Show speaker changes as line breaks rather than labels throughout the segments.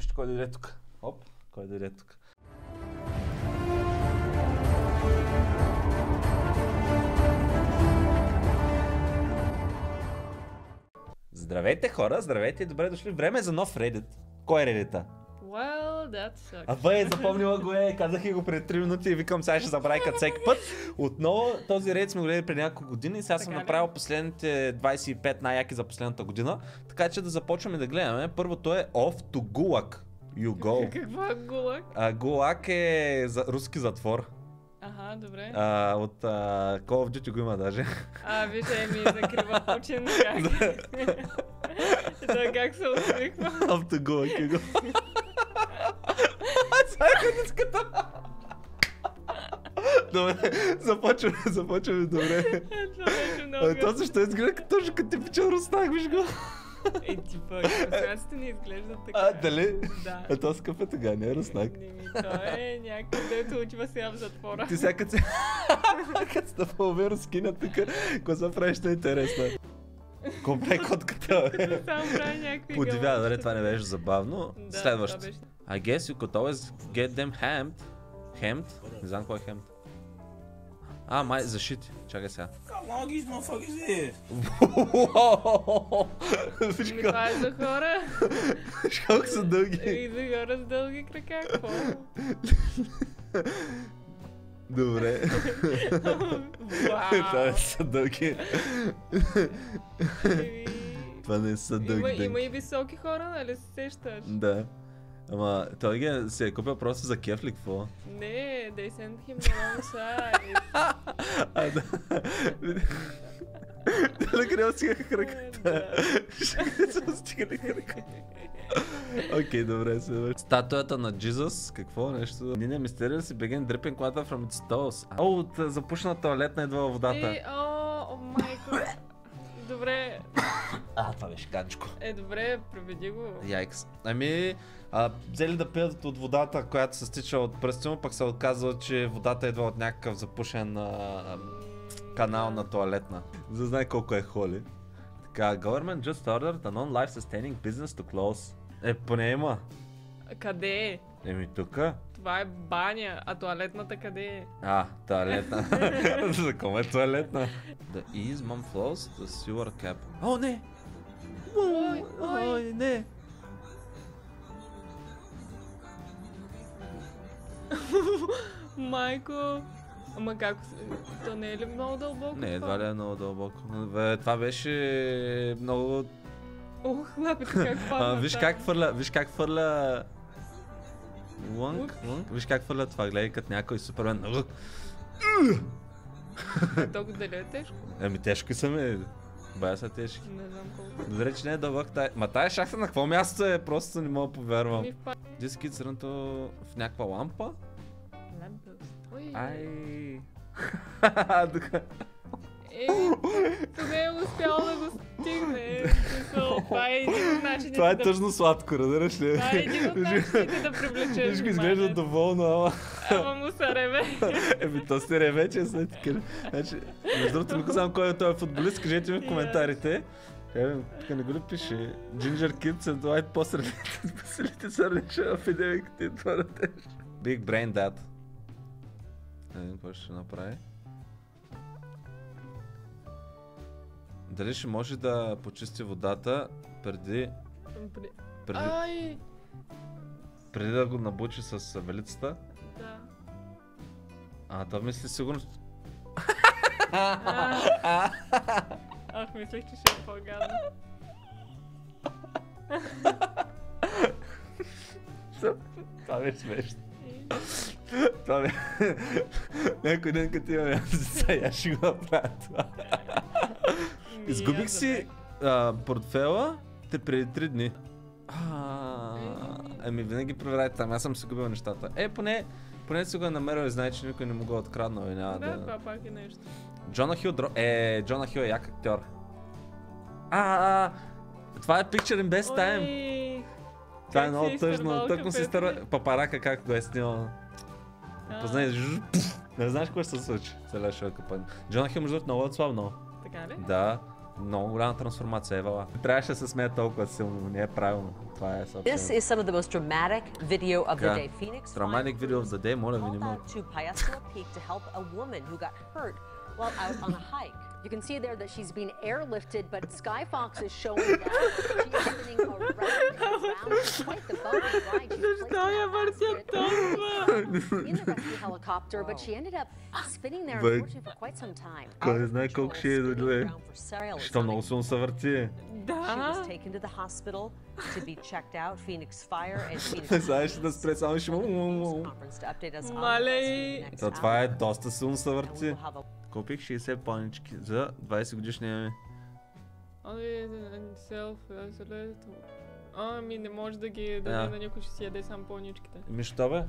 Вижте кой дойде тук. Оп, кой дойде тук. Здравейте хора, здравейте и добре дошли. Време е за нов Reddit. Кой е
Well, that sucks.
Абе, е, запомнила го е, казах и го преди 3 минути и викам сега ще забравя като всеки път. Отново този Reddit сме го гледали преди няколко години и сега съм
Така ли?
направил последните 25 най-яки за последната година. Така че да започваме да гледаме. Първото е Off to Gulag. You go.
Какво е гулак?
А, Гулаг е за, руски затвор.
Аха, добре.
А, от а, Call of Duty го има даже.
А, вижте, ми закрива почин как. Да, как се усмихва.
Gulag е го. Е ходиската. Добре, започваме, започваме, добре.
Това беше много.
А, то защо изглежда като точно като типичен руснак, виж го.
Е, типа, руснаците не изглеждат така.
А, дали?
Да.
А то скъп е тогава, не е руснак.
Не, ми, той е някакъв, дето отива сега в затвора.
Ти сега като се... като се напълве рускина тук, какво се правиш на интересно? Компе котката, бе. Подивя, добре, това не беше забавно.
Да,
Следващо. I guess you could always get them hammed. Hammed? Не знам кой е hammed. А, май, защити. Чакай сега.
How long these motherfuckers is?
Виж
това е за хора.
виж колко са дълги.
И за хора с дълги крака, какво?
Добре. Това не са дълги. Това не са дълги.
има и високи хора, нали се сещаш?
Да. Ама той ги е- се е купил просто за кеф ли какво?
Не, they sent him the wrong side.
А, да. Дали къде стигаха краката?
Да.
Къде са стигали краката? Окей, добре, се Статуята на Джизус, какво нещо? Нине мистерия си беген dripping water from its toes. О, от а, запушена туалетна идва във водата.
О, о, майко. Добре,
А, това беше гаджко.
е добре, преведи го.
Яйкс. Ами, а, взели да пият от водата, която се стича от пръстите му, пък се оказва, че водата идва от някакъв запушен а, канал на туалетна. За знае колко е холи. Така, government just ordered a non-life sustaining business to close. Е, поне има.
Къде е?
Еми тука.
Това е баня, а туалетната къде е?
А, туалетна. За кому е туалетна? The ease mom flows the sewer cap. О, не!
Ой, ой.
Ой, не!
Майко. Ама как? То не е ли много дълбоко?
Не, едва ли е много дълбоко. Бе, Това беше много...
Ох, лапите как
А,
падна.
виж
там.
как фърля, виж как фърля... Лънг, лънг. Виж как фърля това, гледай като някой супермен. Лък.
А Толкова дали е тежко?
Еми тежко са ми. Бая са тежки.
Не знам колко.
Добре, че не е дълбок тая. Ма тая шахта на какво място е? Просто не мога да повярвам. Диски църнато в някаква лампа?
Лампост. Ой.
Ай. Тук-
Е, не е успял да го стигне. Смисъл, Това е един от начините
Това е
да...
тъжно сладко, разбираш ли?
Това е един от начините да привлечеш
Виж го изглежда доволно, ама...
Ама му се реве.
Еми, то сте реве, че след така. Значи, между другото, не знам кой е този футболист, кажете ми в коментарите. Е, тук не го ли пише? Ginger Kids and White. Посредите са различа в едемиката и това радеш. Big Brain Dad. Знам какво ще направи. Дали ще може да почисти водата преди, преди,
Ай,
преди да го набучи с велицата?
да.
А, то мисли сигурно...
Ах, мислех, че ще е по-гадно.
Това беше смешно. Това бе... Някой ден като имаме деца, я ще го направя това.
Ми,
Изгубих си а, портфела те преди три дни. А, Ами винаги проверяйте там, аз съм си губил нещата. Е, поне, поне си го е намерил и знае, че никой не му го е откраднал и няма.
Да,
да...
това пак е нещо.
Джона Хил дро... Е, Джона Хил е як актьор. А, а, това е Picture in Best Time. Това е много тъжно. Тък му
кафето.
изтърва папарака как го е снимал. Познай, не знаеш какво ще се случи. Целият шоу е капан. Джона Хил между много отслабнал.
Така ли?
Да. Много голяма трансформация, Евала. Трябваше да се смея толкова силно, но не е правилно. Това е
This
съобщение.
is some of the most dramatic video of the
Така.
day. Phoenix
Dramatic video of the day, моля ви,
called
не мога.
out to Payasua Peak to help a woman who got hurt while out on a hike.
You can see there that she's being airlifted, but Sky Fox is showing that she is spinning around and around. It's quite the bumpy ride. She was placed
Защо
in
я
that
въртя
basket
толкова?
in the rescue helicopter, but she ended up spinning there
Бе,
unfortunately for quite some time.
Кой не знае колко ще е
Spinning
дойде.
around for several
Що много
times.
силно се върти.
She was
Да.
taken to the hospital to be checked out. Phoenix Fire and Phoenix
Сега ще да спре, само ще му...
conference to update us on the
Мале.
rescue next
То това е
hour.
доста силно се
And we
върти. Купих 60 панички за 20 годишния ми.
Ами, изолето. Ами, не може да ги даде
Да.
на някой, ще си яде сам пълничките.
Ми що бе?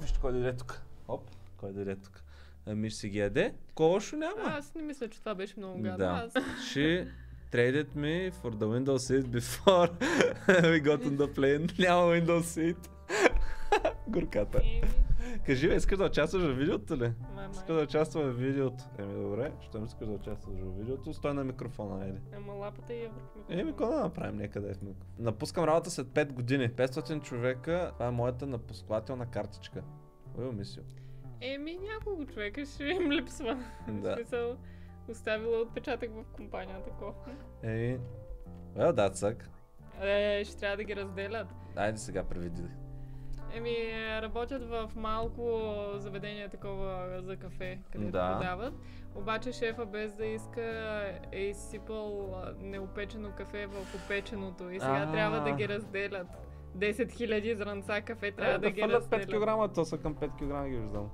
Вижте кой дойде тук. Оп, кой дойде тук. Ами ще си ги яде. Кошо няма.
Аз не мисля, че това беше много гадно.
Да.
Аз...
Traded me for the Windows seat before we got on the plane. Няма Windows seat. Горката.
Еми,
Кажи, бе, искаш да участваш в видеото ли?
май,
Искаш да участваш в видеото. Еми добре, щом искаш да участваш в видеото, стой на микрофона, айде.
Ама лапата е върху
Еми,
микрофона.
какво да направим някъде в микрофон? Напускам работа след 5 години. 500 човека, това е моята напускателна картичка. Ой, мисио.
Еми, няколко човека ще им липсва.
Да.
Смисъл, оставила отпечатък в компанията.
Еми, well, that suck.
Е, ще трябва да ги разделят.
Айде сега преведи.
Еми, работят в малко заведение такова за кафе, където
Да.
продават. Обаче шефа без да иска е изсипал а, неопечено кафе в опеченото и сега
А.
трябва да ги разделят. 10 000 зранца кафе трябва
Е,
да, ги
фърлят 5
разделят.
кг, то са към 5 кг ги виждам.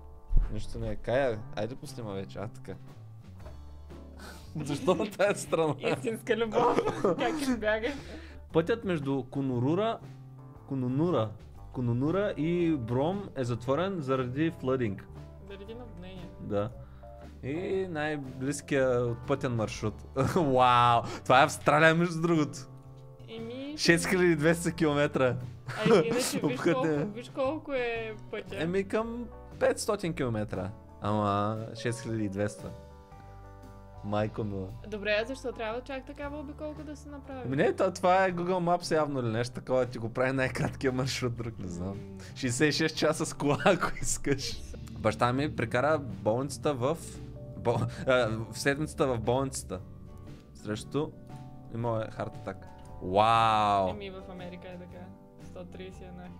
Нищо не е. Кая, айде пуснима вече, а така. Защо на тази страна?
Истинска любов. как избяга.
Пътят между Конурура, Конунура, Конунура и Бром е затворен заради флъдинг.
Заради наводнение.
Да. И най-близкия пътен маршрут. Вау! Това е Австралия, между другото.
Еми,
6200 км.
а иначе виж колко, виж колко е пътя.
Еми към 500 км. Ама 6200. Майко мила.
Добре, а защо трябва чак такава обиколка да се направи?
Ами не, то, това е Google Maps явно или нещо такова, ти го прави най-краткия маршрут, друг не знам. 66 часа с кола, ако искаш. Баща ми прекара болницата в... Бо... а, в седмицата в болницата. Срещу... Имал е харт атак. Вау!
Еми в Америка е така. 131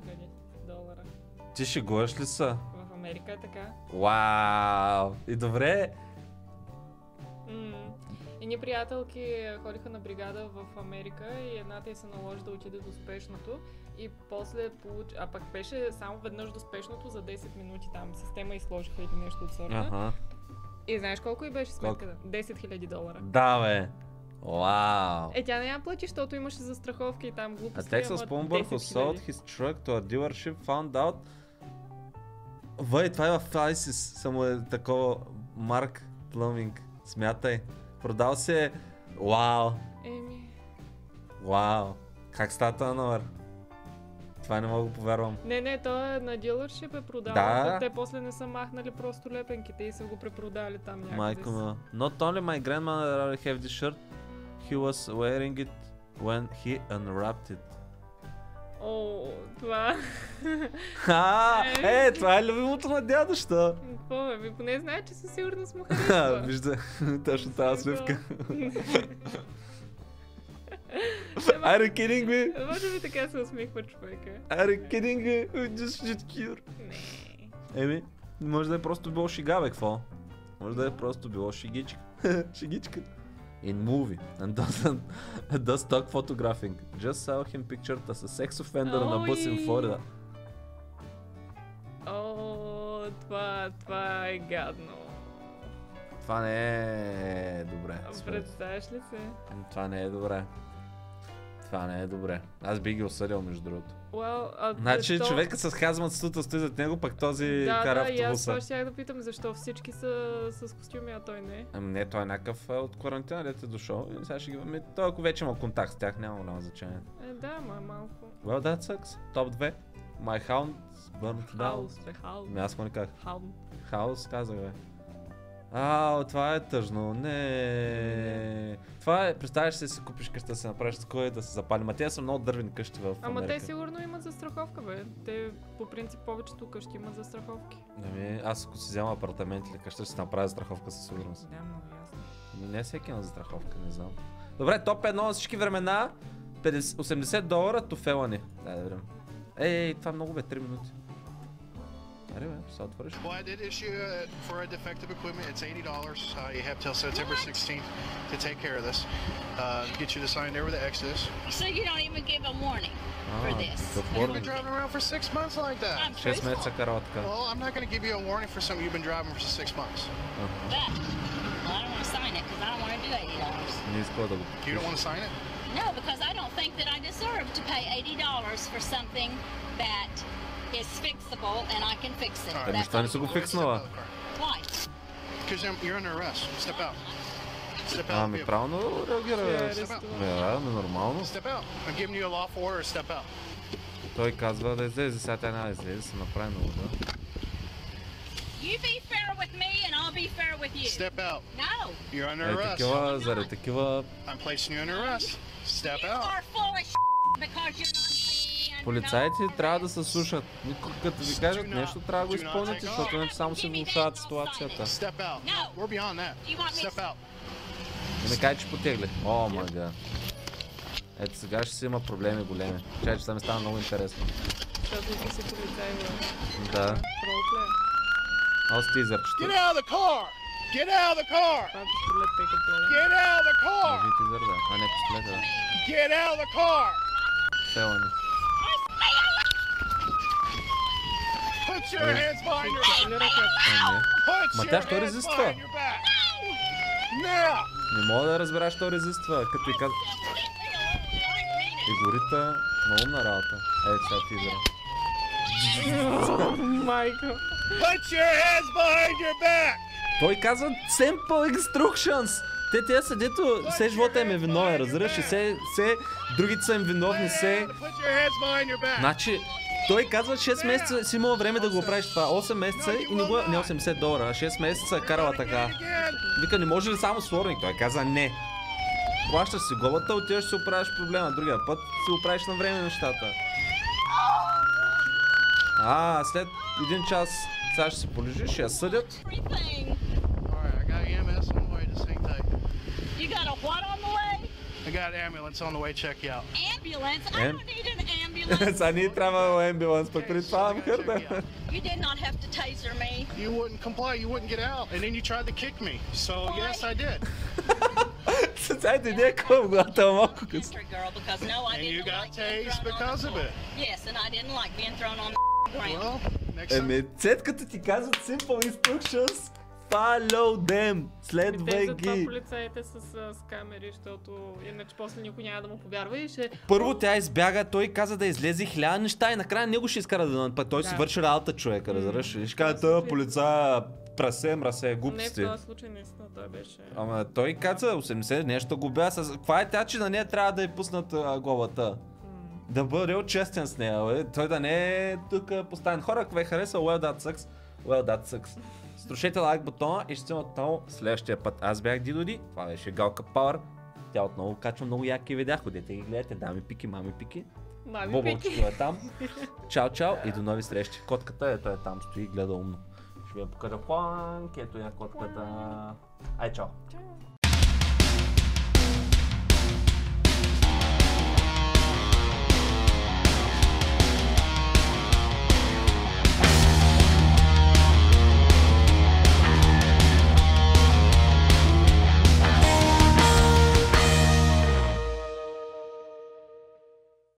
хиляди долара.
Ти шегуваш ли са?
В Америка е така.
Вау! И добре,
М. Едни приятелки ходиха на бригада в Америка и едната й се наложи да отиде до спешното и после получи... А пък беше само веднъж до спешното за 10 минути там. Система и сложиха или нещо от сорта.
Аха.
И знаеш колко и беше сметката? 10 000 долара.
Да, бе. Вау.
Е, тя не я плати, защото имаше застраховки и там
A
глупости.
Texas
ама
plumber
10
who sold
000.
his truck to a dealership found out Вай, това е в ISIS, само е такова Марк Плъминг. Смятай. Продал се Вау,
Еми...
вау. Как става този номер? Това не мога да повярвам.
Не, не, то е на дилършип е продавал,
Да.
те после не са махнали просто лепенките и са го препродали там някъде.
Майко мила. Not only my grandmother have this shirt, he was wearing it when he unwrapped it.
О, това...
А, е, това е любимото на дядоща.
Какво бе, ви поне знае, че със сигурност му
Ха,
харесва.
Вижда, точно тази свивка. Are you kidding me?
Може би така се усмихва човека.
Are you kidding me? We just shit cure.
Не.
Еми, може да е просто било шига, бе, какво? Може да е просто било шигичка. Шигичка. In movie and doesn't does stock photographing. Just saw him pictured as a sex offender on a bus in. Florida.
Това, това е гадно.
Това не е добре.
Представяш ли се?
Това не е добре. Това не е добре. Аз би ги осъдил, между другото.
Well, а
Значи
защо-
човека с хазмат стута стои зад него, пък този
Да,
кара
да, и аз
автобуса.
това щях да питам, защо всички са с костюми, а той не.
Ами не, той е някакъв от карантина, дете е дошъл. И сега ще ги... Ами, той ако вече има контакт с тях, няма голямо значение.
Е, да, ма малко.
Well, that sucks. Топ 2. My hound burned down.
Хаос, бе, хаос.
Ами аз му не казах.
Хаос.
Хаос казах, бе. А, това е тъжно. Не. Това е, представяш се, си купиш къща, да се направиш такова и да се запали. Ма те са много дървени къщи в
Ама
Америка.
те сигурно имат застраховка, бе. Те по принцип повечето къщи имат застраховки.
Ами, аз ако си взема апартамент или къща, ще си направя страховка със сигурност.
Да, много ясно.
Ами не всеки има застраховка, не знам. Добре, топ едно на всички времена. 50, 80 долара туфелани. Дай да видим. Ей, това много бе, 3 минути. Аре бе, ще се отвориш.
Well, I did issue uh, for a defective equipment. It's eighty dollars. Uh, you have till September sixteenth to take care of this. Uh, get you to sign there with the Exodus.
So you don't even give a warning for
А,
this.
такъв
You've been
warning.
driving around for six months like that.
I'm
6
truthful.
месеца карала така.
Well, I'm not going to give you a warning for something you've been driving for six months.
But well, I don't want to sign it because I don't want to do eighty dollars.
Не искала да го
You don't want to sign it?
No, because I don't think that I deserve to pay eighty dollars for something that is fixable and I can fix it.
Alright.
Ами,
That's
що не си го фикснала?
Why?
Because you're under arrest. Step out. Step out.
Ами,
vehicle.
правилно реагира.
Ще
бе.
арестува.
Бе, да, но нормално.
Step out. I'm giving you a lawful order. Step out.
Той казва да излезе, сега тя няма да излезе, се направи много да.
You be fair with me and I'll be fair with you.
Step out.
No,
You're under
Е,
arrest.
такива, заради такива
I'm placing you under arrest.
Полицайите трябва да се слушат. Никога като ви кажат нещо, трябва да го изпълните, защото иначе само си влушават ситуацията. Не ми кажа, че потегли. О, мага. Ето сега ще си има проблеми големи. Чай, че това ми става много интересно.
Защото ти си полицай, бе.
Да.
Ролплея.
Аз тизърчето.
Get out of the car. Get out of the car.
Е.
Get out of the car. Get out of the car. Put your hands behind your back. Put your hands behind your back. Now.
Не мога да разбера, що резиства. Като и каза... Игорита, много умна работа. Ето сега тизъра.
Майко.
Put your hands behind your back.
Той казва Simple Instructions! Те тя са дето, все живота им е виновен, разбираш ли? Все, другите са им виновни,
back.
Значи, той казва 6 месеца си имал време да го правиш това. 8 месеца и не го... Не 80 долара, 6 месеца карала така. Вика, не може ли само сворник? Той каза не. Плащаш си глобата, отиваш си оправиш проблема. Другия път си оправиш на време нещата. А, след един час сега ще си полежиш, ще я съдят.
You got a what on the way?
I got ambulance on the way. Check you out.
Ambulance? I
Am-
don't need an ambulance.
Сега ни трябва амбуланс, пък преди това
Okay, so I gotta
хърда.
check you out.
You did not have to taser me.
You wouldn't comply. You wouldn't get out, and then you tried to kick me. So yes, I did.
Сега дойде към главата малко късно.
Country girl, because no, I
And
didn't
you got
like being
tased
thrown on
because
the
of
floor.
it.
Yes, and I didn't like being thrown on the ground.
Well, next time.
Еми, след като ти казват simple instructions, follow them, следвай
те
ги.
полицаите са с, с камери, защото иначе после никой няма да му повярва и ще...
Първо тя избяга, той каза да излезе хиляда неща и накрая него ще изкара да напад. Той си
Да.
върши работа човека, разбираш. ли? Ще каже, той полица прасе, мрасе,
Не в
глупости.
този случай наистина той беше...
Ама той каза 80 нещо го бя с... Каква е тя, че на нея трябва да е пуснат а, главата? Да бъде честен с нея, бе. Той да не е тук поставен. Хора, ви хареса Well That Sucks, Well That Sucks. Струшете лайк бутона и ще се отново следващия път. Аз бях Дидоди, това беше Галка Пауър. Тя отново качва много яки видеа. Ходете ги гледате, дами пики, мами пики.
Мами.
Бобълчето е там. Чао, чао и до нови срещи. Котката ето е там, стои и гледа умно. Ще ви я покажа Хуанк, ето я котката. Ай, чао.
Чао.